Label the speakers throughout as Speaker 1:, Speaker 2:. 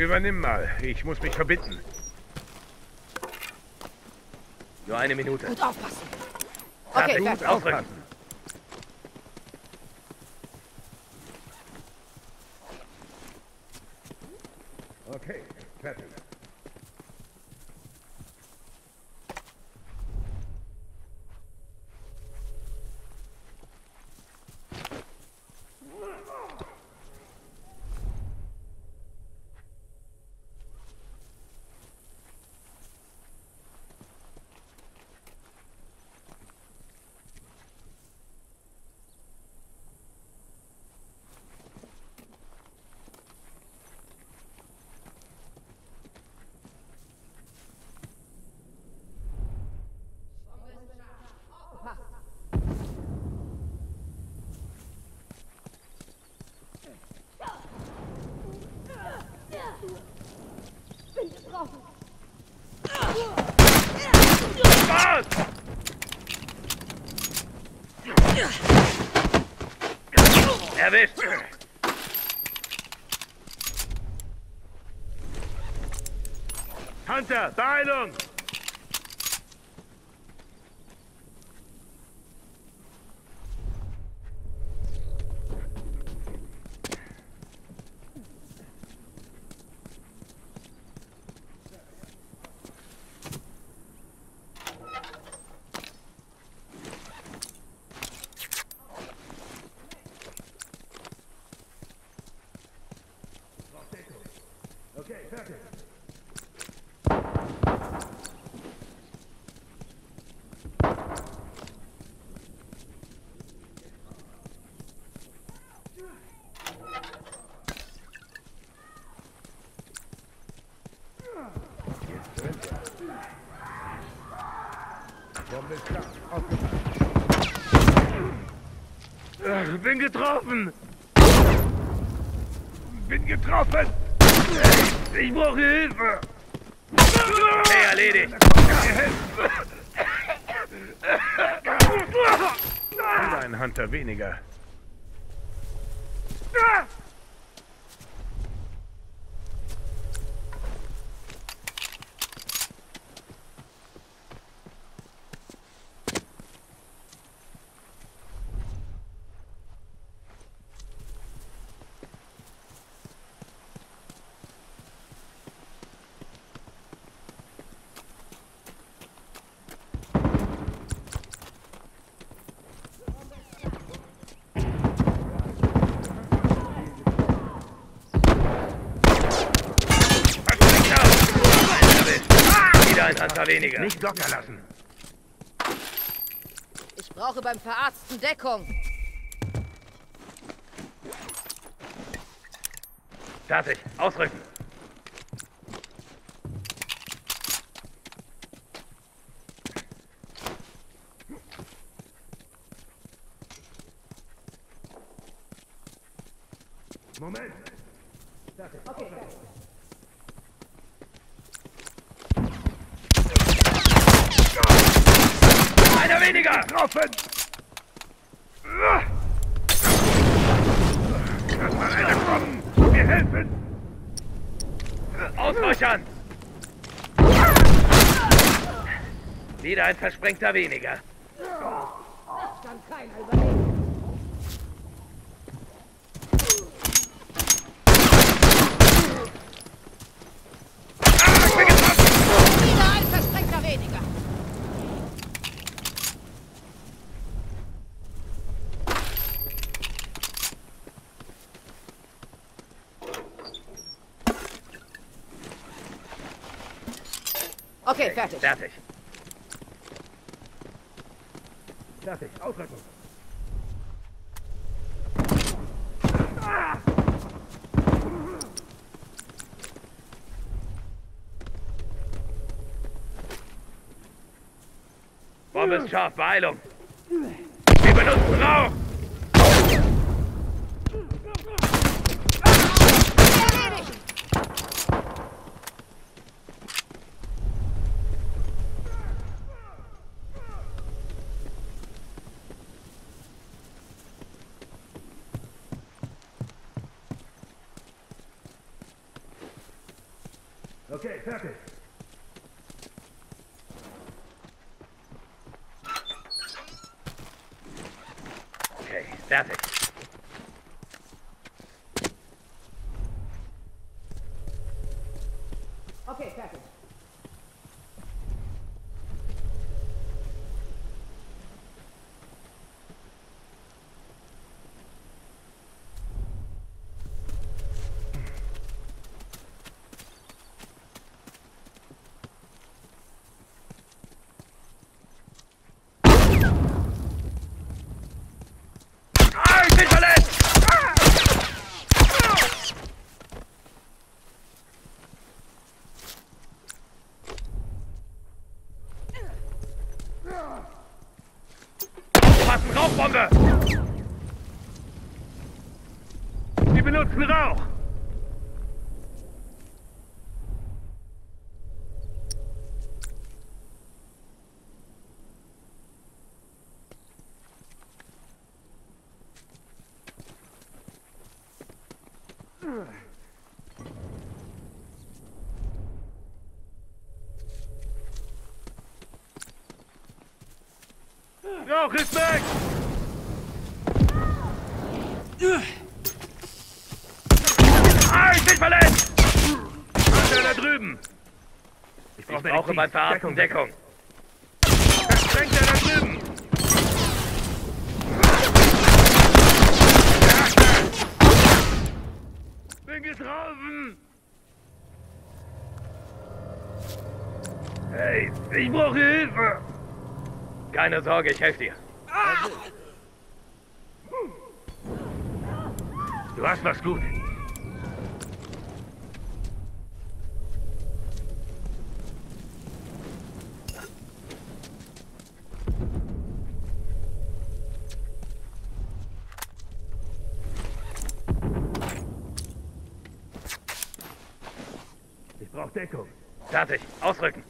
Speaker 1: Übernimm mal. Ich muss mich verbinden.
Speaker 2: Nur eine Minute.
Speaker 3: Gut aufpassen. Okay,
Speaker 2: Gut
Speaker 3: fertig.
Speaker 2: ausrücken.
Speaker 1: Okay, fertig.
Speaker 2: Was? Erwischt.
Speaker 1: Hunter, Beeilung! Okay, fertig. Aufgepasst. Bin getroffen! Bin getroffen! Ich brauche Hilfe!
Speaker 2: Hey, erledigt.
Speaker 1: Wieder ein Hunter weniger.
Speaker 2: Erwischt. Hunter weniger.
Speaker 1: Nicht locker lassen.
Speaker 3: Ich brauche beim Verarzten Deckung.
Speaker 2: Fertig. Ausrücken.
Speaker 1: Moment.
Speaker 2: Einer weniger.
Speaker 1: Getroffen! Lass mal einer kommen! Wir helfen!
Speaker 2: Ausräuchern. Wieder ein Versprengter weniger.
Speaker 3: Kann keiner überleben. Wieder ein Versprengter weniger. Okay, fertig.
Speaker 2: Fertig.
Speaker 1: Fertig, ausrücken!
Speaker 2: Bombe ist scharf. Beeilung. Wir benutzen Rauch.
Speaker 1: Okay, fertig.
Speaker 2: Okay, fertig.
Speaker 3: Okay,
Speaker 1: Sie benutzen Rauch. Rauch ist weg! Hunter da drüben!
Speaker 2: Ich brauche beim Verarzten Deckung.
Speaker 1: Versprengt er da drüben! Bin getroffen! Hey, ich brauche Hilfe!
Speaker 2: Keine Sorge, ich helfe dir.
Speaker 1: Du hast was gut. Brauche Deckung.
Speaker 2: Fertig, ausrücken.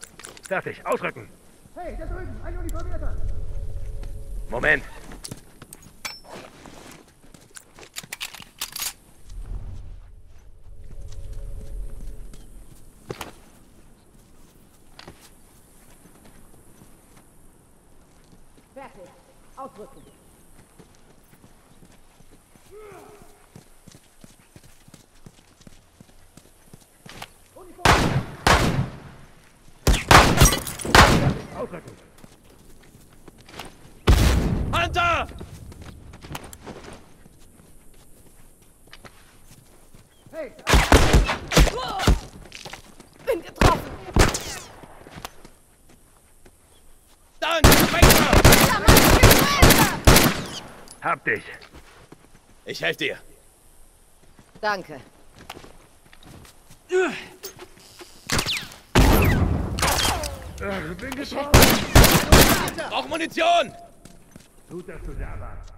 Speaker 1: Fertig, ausrücken.
Speaker 4: Hey, da drüben, ein Uniformierter!
Speaker 2: Moment.
Speaker 3: Fertig. Ausrücken.
Speaker 1: Ausrücken.
Speaker 2: Hunter!
Speaker 4: Hey,
Speaker 3: Bin getroffen. Ich Geschwätze!
Speaker 1: Hab dich.
Speaker 2: Ich helfe dir.
Speaker 3: Danke.
Speaker 1: Bin getroffen.
Speaker 2: Brauch Munition!
Speaker 1: Gut, dass du da warst.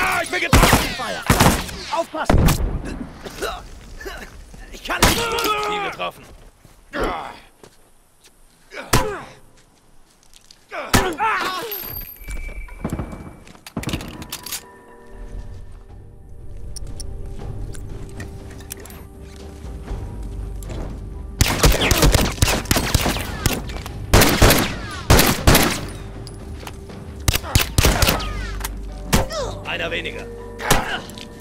Speaker 2: Ah, ich bin getroffen!
Speaker 4: aufpassen!
Speaker 2: Ich kann nicht! Ziel getroffen. Einer weniger.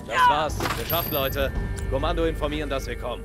Speaker 2: Das war's. Geschafft, Leute. Kommando informieren, dass wir kommen.